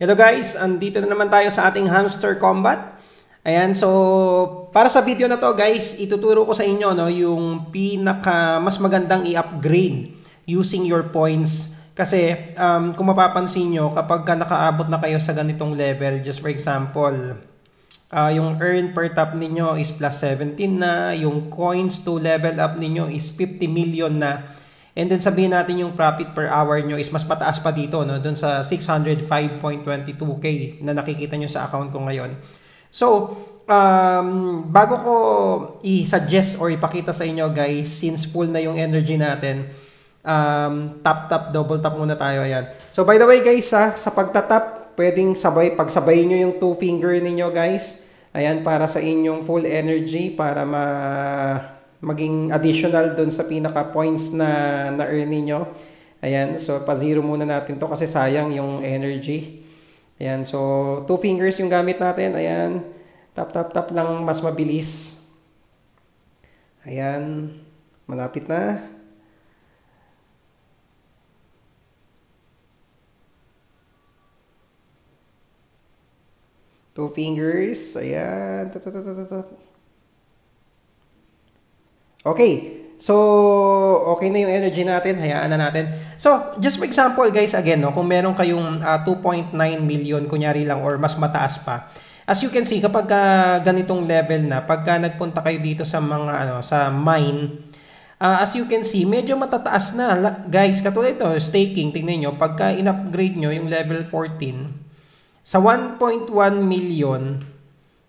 Hello guys, andito na naman tayo sa ating hamster combat. Ayan, so para sa video na to guys, ituturo ko sa inyo no, yung pinaka mas magandang i-upgrade using your points. Kasi um, kung mapapansin nyo, kapag ka nakaabot na kayo sa ganitong level, just for example, uh, yung earn per tap ninyo is plus 17 na, yung coins to level up ninyo is 50 million na, And then sabihin natin yung profit per hour nyo is mas mataas pa dito, no? Doon sa 605.22k na nakikita nyo sa account ko ngayon. So, um, bago ko i-suggest or ipakita sa inyo guys, since full na yung energy natin, um, tap tap, double tap muna tayo. Ayan. So, by the way guys, ha, sa pagtatap, pwedeng sabay, pagsabay nyo yung two finger ninyo guys. Ayan, para sa inyong full energy, para ma maging additional doon sa pinaka points na na-earn niyo. Ayan, so pa-zero muna natin to kasi sayang yung energy. Ayan, so two fingers yung gamit natin. Ayan, tap tap tap lang mas mabilis. Ayan, malapit na. Two fingers. Ayan. Tat, tat, tat, tat. Okay. So, okay na yung energy natin. Hayaan na natin. So, just for example, guys, again, no, kung meron kayong uh, ah, 2.9 million, kunyari lang, or mas mataas pa, as you can see, kapag uh, ganitong level na, pagka nagpunta kayo dito sa mga, ano, sa mine, uh, as you can see, medyo matataas na. Guys, katulad ito, staking, tingnan nyo, pagka in-upgrade nyo yung level 14, sa 1.1 million,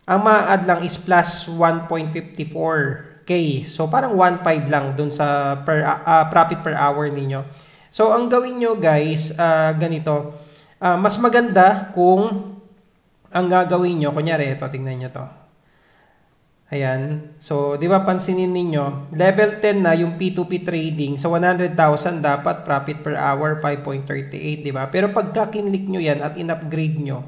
ang ma-add lang is plus 1.54 K. So parang 1.5 lang dun sa per, uh, profit per hour ninyo. So ang gawin nyo guys, uh, ganito. Uh, mas maganda kung ang gagawin nyo, kunyari ito, tingnan nyo to. Ayan. So, di ba pansinin ninyo, level 10 na yung P2P trading. Sa so 100,000 dapat profit per hour 5.38, di ba? Pero pagka kinlik nyo yan at in-upgrade nyo,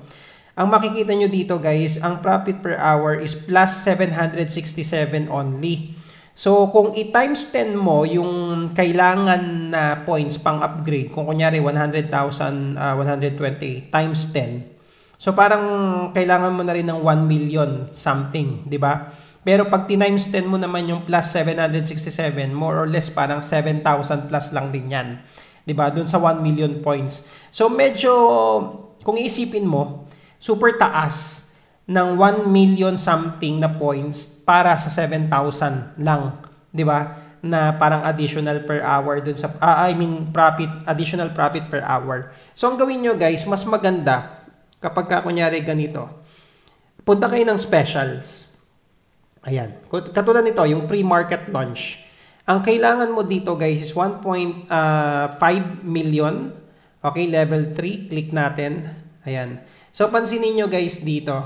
ang makikita nyo dito guys, ang profit per hour is plus 767 only. So kung i-times 10 mo yung kailangan na points pang upgrade, kung kunyari 100,000, uh, 120 times 10, so parang kailangan mo na rin ng 1 million something, di ba? Pero pag times 10 mo naman yung plus 767, more or less parang 7,000 plus lang din yan. 'Di ba? Doon sa 1 million points. So medyo kung iisipin mo, super taas ng 1 million something na points para sa 7,000 lang, 'di ba? Na parang additional per hour dun sa uh, I mean profit, additional profit per hour. So ang gawin niyo guys, mas maganda kapag ka kunyari ganito. Punta kayo ng specials. Ayan. Katulad nito, yung pre-market launch. Ang kailangan mo dito guys is 1.5 ah, million. Okay, level 3. Click natin. Ayan. So, pansinin nyo guys dito.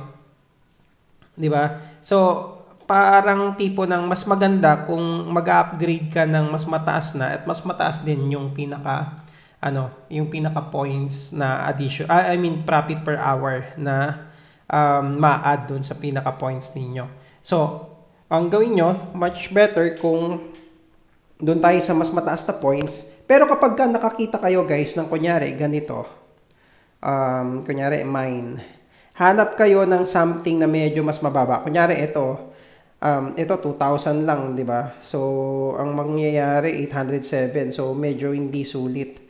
Di ba? So, parang tipo ng mas maganda kung mag-upgrade ka ng mas mataas na at mas mataas din yung pinaka ano, yung pinaka points na addition, uh, I mean profit per hour na um, ma-add doon sa pinaka points ninyo. So, ang gawin nyo, much better kung doon tayo sa mas mataas na points. Pero kapag ka nakakita kayo guys ng kunyari ganito, um, kunyari mine, hanap kayo ng something na medyo mas mababa. Kunyari ito, um, ito 2,000 lang, di ba? So, ang mangyayari 807. So, medyo hindi sulit.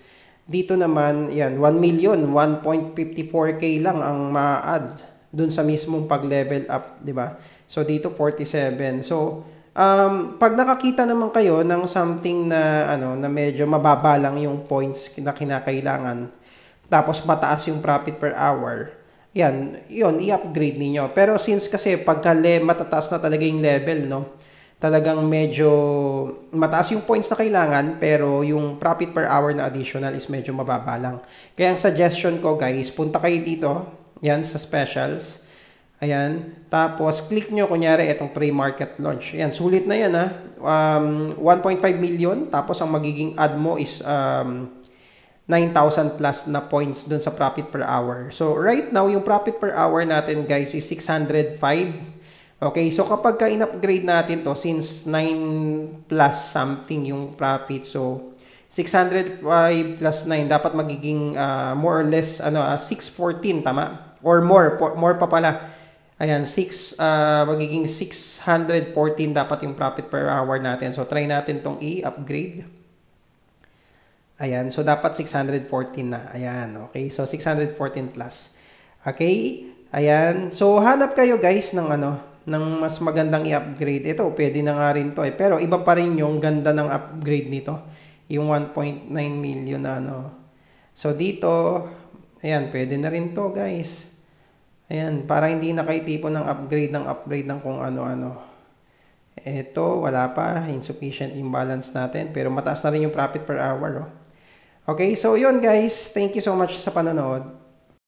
Dito naman, yan, 1 million, 1.54k lang ang ma-add dun sa mismong pag-level up, di ba? So, dito 47. So, um, pag nakakita naman kayo ng something na, ano, na medyo mababa lang yung points na kinakailangan, tapos mataas yung profit per hour, yan, yun, i-upgrade niyo Pero since kasi pagka le, matataas na talaga yung level, no, talagang medyo mataas yung points na kailangan, pero yung profit per hour na additional is medyo mababa lang. Kaya ang suggestion ko guys, punta kayo dito, yan, sa specials, Ayan. Tapos, click nyo, kunyari, itong pre-market launch. Ayan, sulit na yan, ha. Um, 1.5 million. Tapos, ang magiging add mo is um, 9,000 plus na points dun sa profit per hour. So, right now, yung profit per hour natin, guys, is 605. Okay, so kapag ka in-upgrade natin to, since 9 plus something yung profit, so 605 plus 9 dapat magiging uh, more or less ano uh, 614 tama or more more pa pala ayan 6 uh, magiging 614 dapat yung profit per hour natin so try natin tong i-upgrade ayan so dapat 614 na ayan okay so 614 plus okay ayan so hanap kayo guys ng ano ng mas magandang i-upgrade ito pwede na nga rin to eh pero iba pa rin yung ganda ng upgrade nito yung 1.9 million na ano. So dito, ayan, pwede na rin to guys. Ayan, para hindi na kayo tipo ng upgrade ng upgrade ng kung ano-ano. Ito, wala pa. Insufficient imbalance natin. Pero mataas na rin yung profit per hour. Oh. Okay, so yun guys. Thank you so much sa panonood.